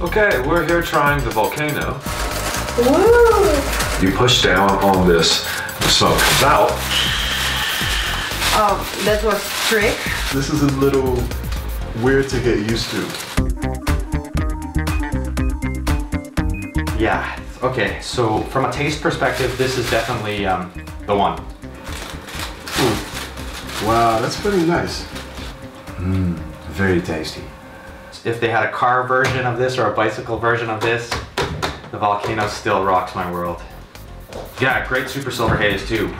Okay, we're here trying the volcano. Woo! You push down on this, the smoke comes out. Oh, that was trick. This is a little weird to get used to. Yeah. Okay. So from a taste perspective, this is definitely um, the one. Wow, that's pretty nice. Mmm, Very tasty. If they had a car version of this or a bicycle version of this, the volcano still rocks my world. Yeah, great super silver haze too.